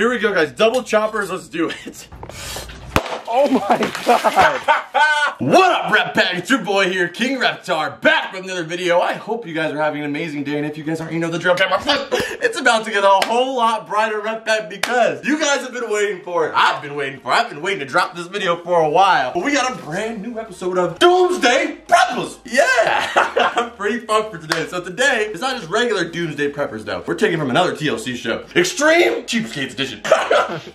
Here we go, guys. Double choppers. Let's do it. Oh my god. what up, Rep Pack? It's your boy here, King Reptar, back with another video. I hope you guys are having an amazing day, and if you guys aren't, you know the drill. It's about to get a whole lot brighter, Rep Pack, because you guys have been waiting for it. I've been waiting for it. I've been waiting to drop this video for a while. But we got a brand new episode of Doomsday Preppers. Yeah, I'm pretty pumped for today. So today, it's not just regular Doomsday Preppers, though. We're taking from another TLC show, Extreme Cheapskates Edition.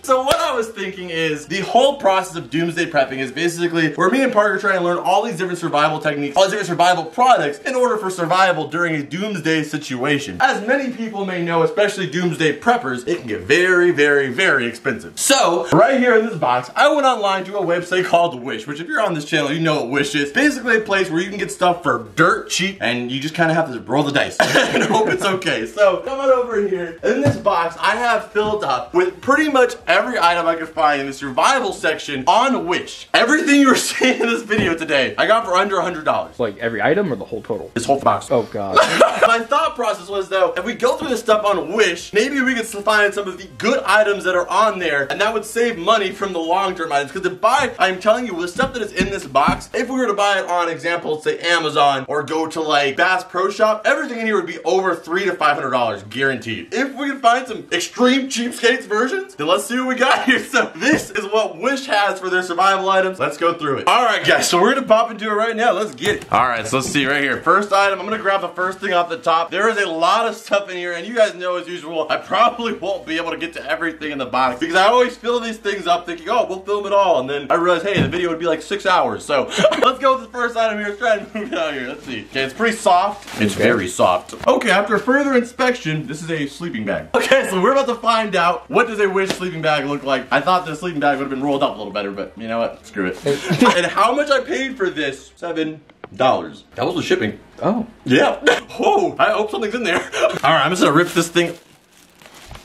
so what I was thinking is the whole process of doomsday prepping is basically where me and Parker try to learn all these different survival techniques, all these different survival products in order for survival during a doomsday situation. As many people may know, especially doomsday preppers, it can get very, very, very expensive. So, right here in this box, I went online to a website called Wish, which if you're on this channel, you know what Wish is. Basically a place where you can get stuff for dirt cheap and you just kind of have to roll the dice and hope it's okay. So, come on over here. In this box, I have filled up with pretty much every item I could find in the survival section on Wish. Everything you were seeing in this video today, I got for under $100. Like every item or the whole total? This whole box. Oh god. My thought process was though, if we go through this stuff on Wish, maybe we could find some of the good items that are on there, and that would save money from the long-term items. Because to buy, I'm telling you, with stuff that is in this box, if we were to buy it on example, say Amazon, or go to like Bass Pro Shop, everything in here would be over three to five hundred dollars, guaranteed. If we can find some extreme cheapskates versions, then let's see what we got here. So this is what Wish has for their survival items. Let's go through it. All right, guys. So we're gonna pop into it right now. Let's get it. All right. So let's see right here. First item. I'm gonna grab the first thing off the top. There is a lot of stuff in here, and you guys know as usual, I probably won't be able to get to everything in the box because I always fill these things up thinking, oh, we'll film it all, and then I realize, hey, the video would be like six hours. So let's go with the first item here. Let's try and move it out here. Let's see. Okay, it's pretty soft. It's very soft. Okay, after further inspection, this is a sleeping bag. Okay, so we're about to find out what does a Wish sleeping bag look like. I thought the sleeping bag would have been rolled up a little better, but you know what? Screw it. and how much I paid for this? Seven dollars. That was the shipping. Oh. Yeah. Whoa, I hope something's in there. All right, I'm just gonna rip this thing.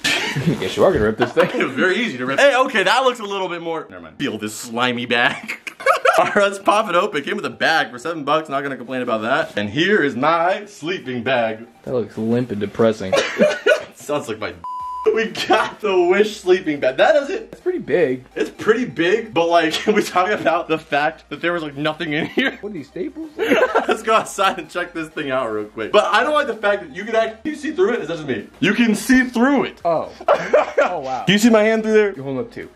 Guess you are gonna rip this thing. It was very easy to rip. Hey, okay, that looks a little bit more. Never mind. Feel this slimy bag. All right, let's pop it open. It came with a bag for seven bucks. Not gonna complain about that. And here is my sleeping bag. That looks limp and depressing. Sounds like my. We got the Wish sleeping bag. That doesn't. It's pretty big. It's pretty big, but like we talk about the fact that there was like nothing in here. What are these staples? Let's go outside and check this thing out real quick. But I don't like the fact that you can actually you see through it. Is that just me? You can see through it. Oh. Oh wow. Do you see my hand through there? You're holding up two.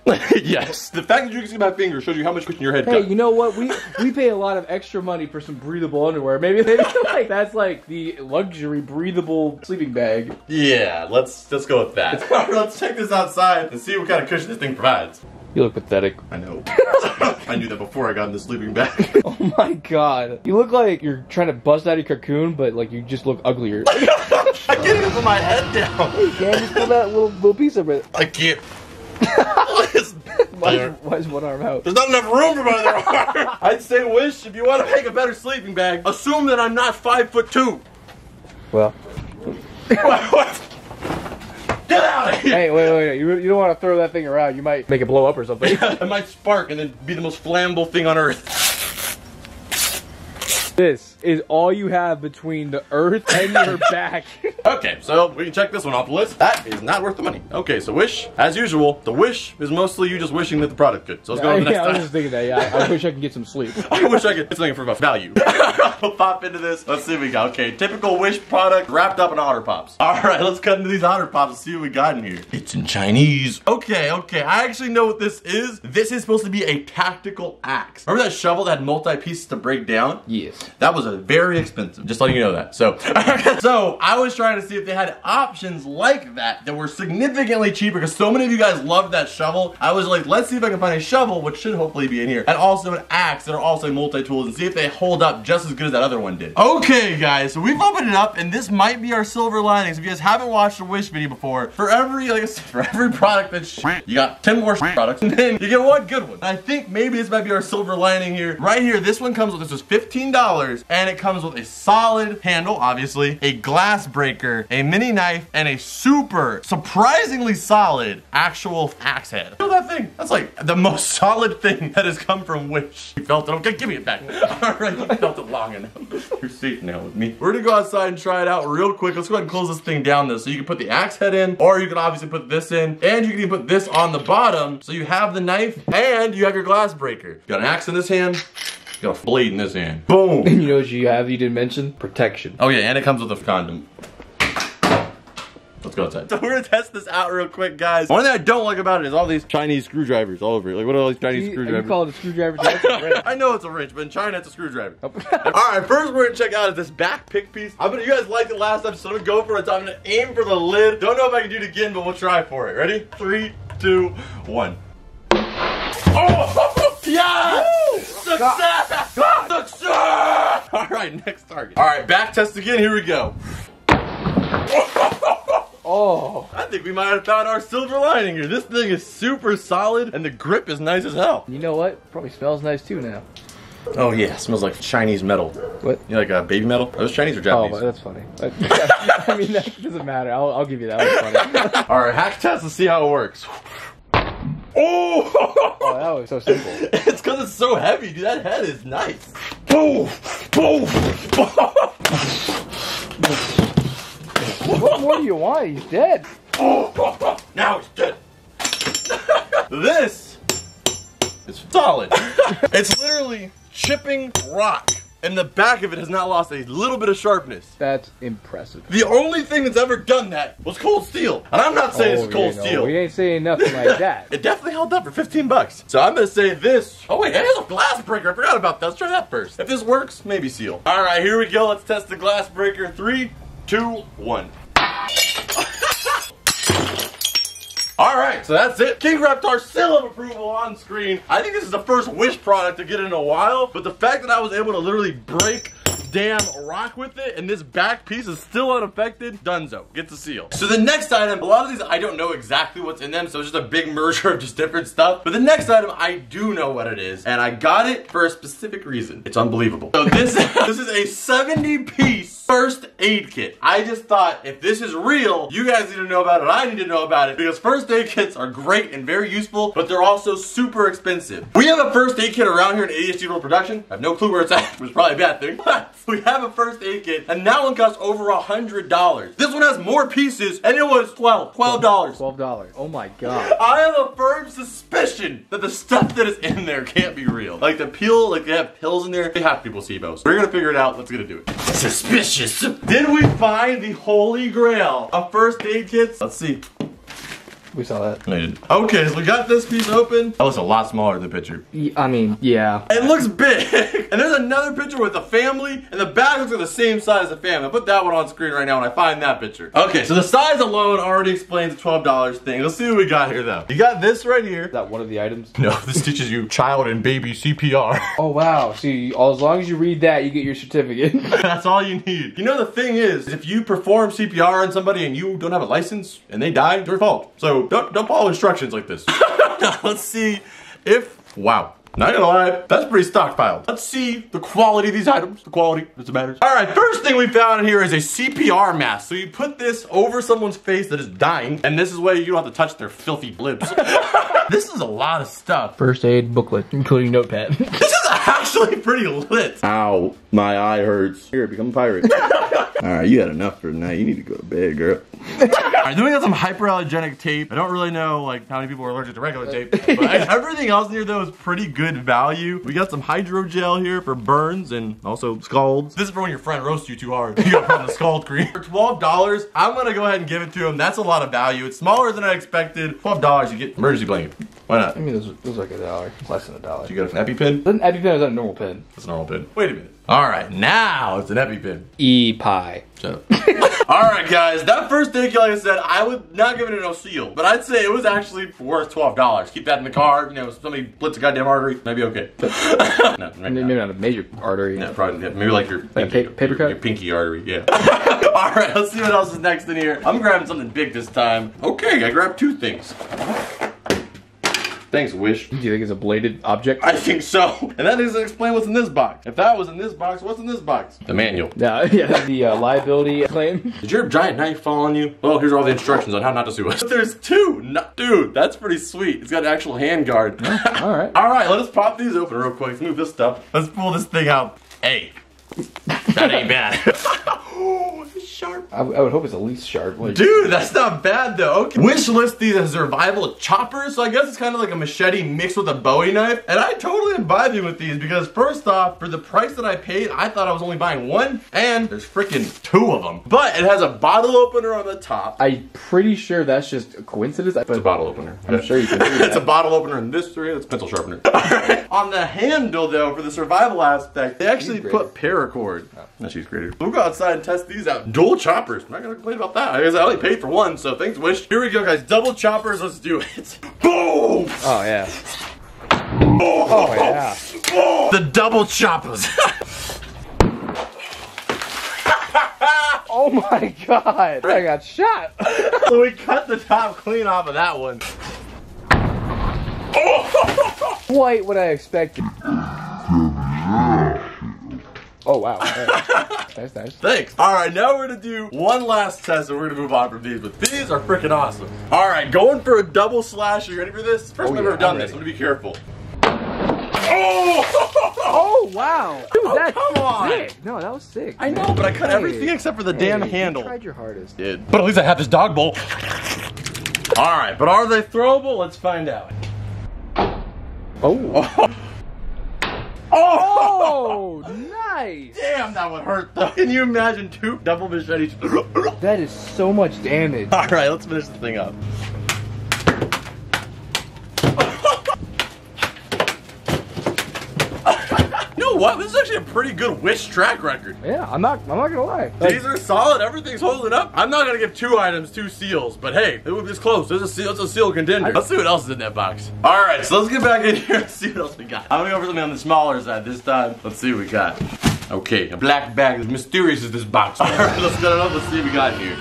yes. The fact that you can see my finger shows you how much cushion your head Hey, got. you know what? We we pay a lot of extra money for some breathable underwear. Maybe maybe like that's like the luxury breathable sleeping bag. Yeah, let's let's go with that. let's check this outside and see what kind of cushion this thing provides. You look pathetic. I know. I knew that before I got in the sleeping bag. Oh my god. You look like you're trying to bust out of your cocoon, but like you just look uglier. I can't even put my head down. Yeah, just pull that little little piece of it. I can't. Why is, why is one arm out? There's not enough room for my other arm. I'd say, Wish, if you want to make a better sleeping bag, assume that I'm not five foot two. Well, what? Get out of here! hey, wait, wait, wait. You, you don't want to throw that thing around. You might make it blow up or something. it might spark and then be the most flammable thing on earth. this is all you have between the earth and your back. Okay, so we can check this one off the list. That is not worth the money. Okay, so Wish, as usual, the wish is mostly you just wishing that the product could. So let's go to the next yeah, I was just thinking that. Yeah, I, I wish I could get some sleep. I wish I could. It's looking for value. we'll pop into this. Let's see what we got. Okay, typical Wish product wrapped up in Otter Pops. All right, let's cut into these Otter Pops and see what we got in here. It's in Chinese. Okay, okay. I actually know what this is. This is supposed to be a tactical axe. Remember that shovel that had multi pieces to break down? Yes. That was a very expensive. Just letting you know that. So, so I was trying to see if they had options like that that were significantly cheaper because so many of you guys loved that shovel. I was like, let's see if I can find a shovel, which should hopefully be in here, and also an axe that are also multi-tools and see if they hold up just as good as that other one did. Okay, guys, so we've opened it up, and this might be our silver linings. If you guys haven't watched a Wish video before, for every like I said, for every product that's you got 10 more products, and then you get one good one. I think maybe this might be our silver lining here. Right here, this one comes with this was $15. and it comes with a solid handle, obviously, a glass breaker, a mini knife, and a super, surprisingly solid actual axe head. Feel that thing? That's like the most solid thing that has come from Wish. You felt it. Okay, give me it back. All right, you felt it long enough. You're safe now with me. We're gonna go outside and try it out real quick. Let's go ahead and close this thing down though. So you can put the axe head in, or you can obviously put this in, and you can even put this on the bottom. So you have the knife and you have your glass breaker. You got an axe in this hand, you got a blade in this hand. Boom. And you know what you have you didn't mention? Protection. Oh yeah, and it comes with a condom. Let's go outside. So we're gonna test this out real quick, guys. One thing I don't like about it is all these Chinese screwdrivers all over it. Like, what are all these Chinese You, you call it a screwdriver? That's a wrench. I know it's a wrench, but in China it's a screwdriver. Oh. all right, first we're gonna check out is this back pick piece. I'm gonna, you guys liked it last time, so I'm gonna go for it. So I'm gonna aim for the lid. Don't know if I can do it again, but we'll try for it. Ready? Three, two, one. Oh! Yeah! Success! Success! All right, next target. All right, back test again. Here we go. Oh, I think we might have found our silver lining here. This thing is super solid, and the grip is nice as hell. you know what? Probably smells nice too now. Oh yeah, smells like Chinese metal. What? You know, like uh, baby metal? Are those Chinese or Oh, Japanese? but that's funny. I mean, that doesn't matter. I'll, I'll give you that. All right, hack test to see how it works. Oh! Oh, that was so simple. it's because it's so heavy, dude. That head is nice. Boom! Boom! Boom! What more do you want? He's dead. oh now he's dead. this is solid. it's literally chipping rock, and the back of it has not lost a little bit of sharpness. That's impressive. The only thing that's ever done that was cold steel. And I'm not saying Oh, it's cold yeah, no, steel. we ain't saying nothing like that. It definitely held up for 15 bucks. So I'm gonna say this. Oh wait, it has a glass breaker. I forgot about that. Let's try that first. If this works, maybe seal. All right, here we go. Let's test the glass breaker. Three, two, one. All right, so that's it. King Reptar seal of approval on screen. I think this is the first Wish product to get in a while, but the fact that I was able to literally break damn rock with it and this back piece is still unaffected, Dunzo gets a seal. So the next item, a lot of these I don't know exactly what's in them, so it's just a big merger of just different stuff. But the next item I do know what it is, and I got it for a specific reason. It's unbelievable. So this this is a 70 piece first aid kit. I just thought if this is real, you guys need to know about it. I need to know about it because first aid kits are great and very useful, but they're also super expensive. We have a first aid kit around here in ADHD World Production. I have no clue where it's at, which is probably a bad thing. But we have a first aid kit, and that one costs over a hundred dollars. This one has more pieces, and it was twelve. Twelve dollars. Twelve dollars. Oh my god. I have a firm suspicion that the stuff that is in there can't be real. Like the peel, like they have pills in there. They have be placebos. We're gonna figure it out. Let's get to do it. Suspicious. Did we find the holy grail of first aid kits? Let's see. We saw that. No, you didn't. Okay, so we got this piece open. That looks a lot smaller than the picture. Y- I mean, yeah. It looks big. and there's another picture with the family, and the bag looks like the same size as the family. I'll put that one on screen right now when I find that picture. Okay, so the size alone already explains the $12 thing. Let's see what we got here, though. You got this right here. Is that one of the items? No, this teaches you child and baby CPR. Oh wow. See, all, as long as you read that, you get your certificate. That's all you need. You know, the thing is, if you perform CPR on somebody and you don't have a license and they die, it's your fault. So don't, don't follow instructions like this. let's see if, wow. Not gonna lie, that's pretty stockpiled. Let's see the quality of these items. The quality, that's what matters. All right, first thing we found in here is a CPR mask. So you put this over someone's face that is dying, and this is where you don't have to touch their filthy lips. this is a lot of stuff. First aid booklet, including notepad. This is actually pretty lit. Ow, my eye hurts. Here, become a pirate. All right, you had enough for tonight. You need to go to bed, girl. All right, then we got some hyperallergenic tape. I don't really know like how many people are allergic to regular tape, but everything else in here though is pretty good value. We got some hydrogel here for burns and also scalds. This is for when your friend roasts you too hard. You got put on the scald cream. For twelve dollars, I'm gonna go ahead and give it to him. That's a lot of value. It's smaller than I expected. Twelve dollars, you get emergency blanket. Why not? I mean, it was, it was like a dollar, less than a dollar. You got an EpiPen? An EpiPen is a normal pen. That's a normal pin. Wait a minute. All right, now it's an EpiPen. E pie. Shut up. All right, guys. That first kit, like I said, I would not give it a no seal, but I'd say it was actually worth twelve dollars. Keep that in the car. You know, somebody blitz a goddamn artery, maybe okay. no, maybe Maybe not. not a major artery. No, probably yeah, maybe like your Like pinky, pa- paper your, cut? your pinky artery. Yeah. All right, let's see what else is next in here. I'm grabbing something big this time. Okay, I grabbed two things. Thanks, Wish. Do you think it's a bladed object? I think so. And that doesn't explain what's in this box. If that was in this box, what's in this box? The manual. yeah, yeah. The uh, liability claim. Did your giant knife fall on you? Well, here's all the instructions on how not to sue us. But There's two. No, dude, that's pretty sweet. It's got an actual hand guard. All right. all right, let us pop these open real quick. Let's move this stuff. Let's pull this thing out. Hey, that ain't bad. oh, sharp. I, I would hope it's at least sharp. Like, Dude, that's not bad though. Okay. Wish list these as survival choppers, so I guess it's kind of like a machete mixed with a Bowie knife. And I totally am vibing with these because first off, for the price that I paid, I thought I was only buying one, and there's freaking two of them. But it has a bottle opener on the top. I'm pretty sure that's just a coincidence. It's a bottle opener. I'm sure you can do it's a bottle opener in this three. That's pencil sharpener. Alright. On the handle, though, for the survival aspect, they actually Cheese put paracord. No, cheese grater. We'll go outside and test these out. Dual choppers. I'm not gonna complain about that. I guess I only paid for one, so thanks, Wish. Here we go, guys. Double choppers. Let's do it. Boom! Oh yeah. Oh, oh yeah. Oh. The double choppers. Oh my god. I got shot. so we cut the top clean off of that one. Quite what I expected. Oh wow. That's nice. Thanks. All right, now we're gonna do one last test, and we're gonna move on from these. But these are freaking awesome. All right, going for a double slash. Are you ready for this? First Oh, time I've ever done I'm this. ready. I'm gonna be careful. Oh! Oh, oh wow. Oh, Dude, Oh, that's come on. sick. No, that was sick. I know, but I cut Hey. everything except for the damn handle. You tried your hardest. Did. But at least I have this dog bowl. All right, but are they throwable? Let's find out. Oh. Oh! Oh, nice. Damn, that would hurt though. Can you imagine two double machetes? That is so much damage. All right, let's finish the thing up. you know what? This is actually a pretty good wish track record. Yeah, I'm not. I'm not gonna lie. Like, These are solid. Everything's holding up. I'm not gonna give two items, two seals, but hey, it would be this close. There's a seal. It's a seal contender. Let's see what else is in that box. All right, so let's get back in here and see what else we got. I'm gonna go for something on the smaller side this time. Let's see what we got. Okay, a black bag. As mysterious as this box. All right, let's get it up. Let's see what we got here.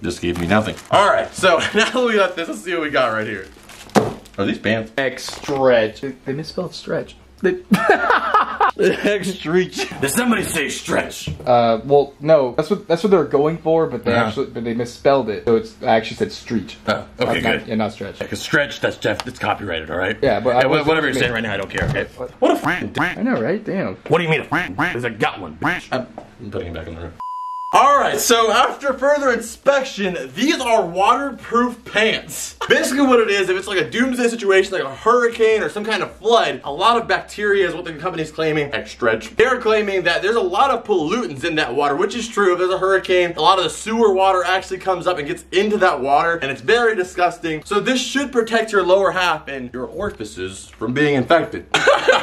This gave me nothing. All right, so now that we got this, let's see what we got right here. Are these pants? X stretch. They, they misspelled stretch. Stretch. Did somebody say stretch? uh, well, no, that's what that's what they're going for, but they Uh-huh. actually but they misspelled it, so it's I actually said street. Oh, okay, Not- good. Not, yeah, not stretch. Because stretch, that's Jeff. It's copyrighted, all right? Yeah, but I whatever you're saying right now, I don't care. Okay. What what a friend. I know, right? Damn. What do you mean? a friend? There's a gut one. I'm putting it back in the room. All right, so after further inspection, these are waterproof pants. Basically what it is, if it's like a doomsday situation, like a hurricane or some kind of flood, a lot of bacteria is what the company's claiming, X stretch. They're claiming that there's a lot of pollutants in that water, which is true. If there's a hurricane, a lot of the sewer water actually comes up and gets into that water, and it's very disgusting. So this should protect your lower half and your orifices from being infected.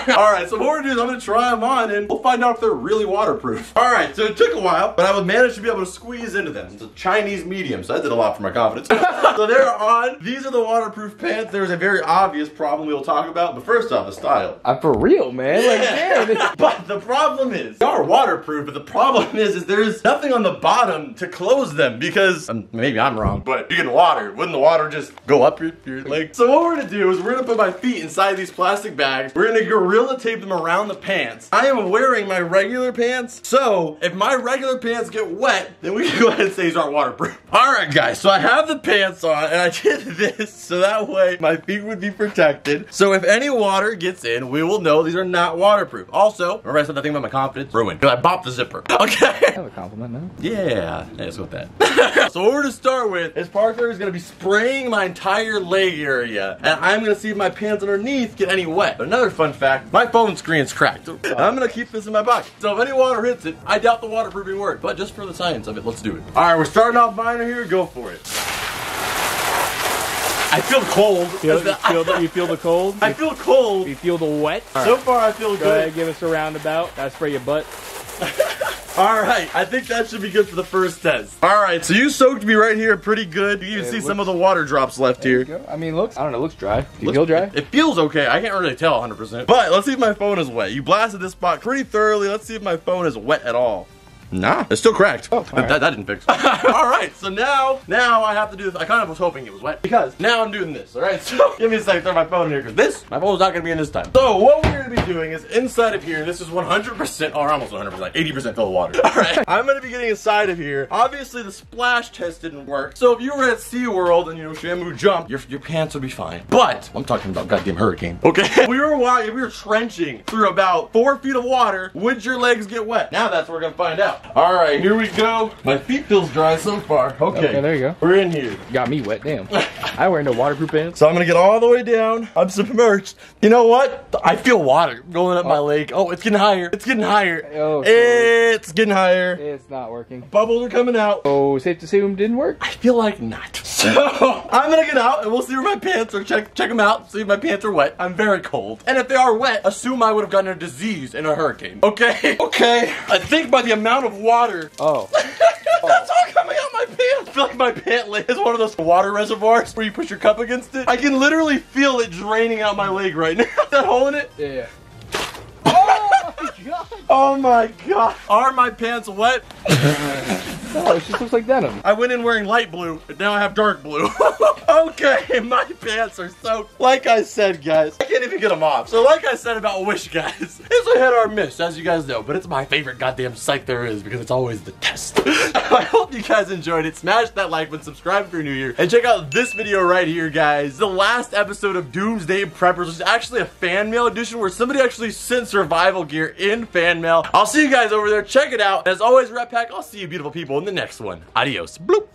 All right, so what we're gonna do is I'm gonna try them on and we'll find out if they're really waterproof. All right, so it took a while, but I would manage to be able to squeeze into them. It's a Chinese medium, so that did a lot for my confidence. so they're on. These are the waterproof pants. There's a very obvious problem we'll talk about, but first off, the style. I'm for real, man. Like, damn. but the problem is, they are waterproof, but the problem is, is there's nothing on the bottom to close them because, um, maybe I'm wrong, but you get water. Wouldn't the water just go up your, your leg? So what we're gonna do is we're gonna put my feet inside these plastic bags. We're gonna gorilla tape them around the pants. I am wearing my regular pants, so if my regular pants get wet, then we can go ahead and say these aren't waterproof. All right, guys, so I have the pants on, and I did this so that way my feet would be protected. So if any water gets in, we will know these are not waterproof. Also, remember I said that thing about my confidence? Ruined. Because I bopped the zipper. Okay. I Have a compliment, now. Yeah, yeah, let's go with that. so what we're gonna start with is Parker is gonna be spraying my entire leg area, and I'm gonna see if my pants underneath get any wet. But another fun fact, my phone screen's cracked. I'm gonna keep this in my pocket. So if any water hits it, I doubt the waterproofing worked. But just for the science of it, let's do it. All right, we're starting off minor here. Go for it. I feel cold. Feel, you, feel the, you feel the cold? I feel cold. You feel the wet? So far, I feel good. Go ahead, good. give us a roundabout. That's for your butt. All right, I think that should be good for the first test. All right, so you soaked me right here pretty good. You can It see some of the water drops left here. I mean, looks. I don't know. Looks dry. Do you Looks- feel dry? It, it feels okay. I can't really tell 100%. But let's see if my phone is wet. You blasted this spot pretty thoroughly. Let's see if my phone is wet at all. Nah, it's still cracked. Oh, that, alright. that, that didn't fix. all right, so now, now I have to do this. I kind of was hoping it was wet because now I'm doing this. All right, so give me a second, throw my phone in here because this, my phone's not gonna be in this time. So what we're gonna be doing is inside of here. This is 100% or almost 100%, 80% filled with water. All right, I'm gonna be getting inside of here. Obviously, the splash test didn't work. So if you were at SeaWorld and you know Shamu jumped, your your pants would be fine. But I'm talking about goddamn hurricane. Okay, we were walking, we were trenching through about four feet of water. Would your legs get wet? Now that's what we're gonna find out. All right, here we go. My feet feels dry so far. Okay, Okay, there you go. We're in here. Got me wet. Damn. I wear no waterproof pants. So I'm gonna get all the way down. I'm submerged. You know what? I feel water going up my oh. leg. Oh, it's getting higher. It's getting higher. Oh, it's getting higher. It's not working. Bubbles are coming out. Oh, safe to say it didn't work. I feel like not. So I'm gonna get out and we'll see where my pants are. Check check them out. See if my pants are wet. I'm very cold. And if they are wet, assume I would have gotten a disease in a hurricane. Okay. Okay. I think by the amount of water Oh. That's all coming out my pants. I feel like my pant leg is one of those water reservoirs where you push your cup against it. I can literally feel it draining out my leg right now. that hole in it. Yeah. oh my god. Oh my god. Are my pants wet? No, just looks like denim. I went in wearing light blue, and now I have dark blue. okay, my pants are so... Like I said, guys, I can't even get them off. So like I said about Wish, guys, it's a hit or miss, as you guys know, but it's my favorite goddamn site there is because it's always the test. I hope you guys enjoyed it. Smash that like button, subscribe you're new here, and check out this video right here, guys. The last episode of Doomsday Preppers which is actually a fan mail edition where somebody actually sent survival gear in fan mail. I'll see you guys over there. Check it out. As always, Rep Pack, I'll see you beautiful people the next one. Adios. Bloop.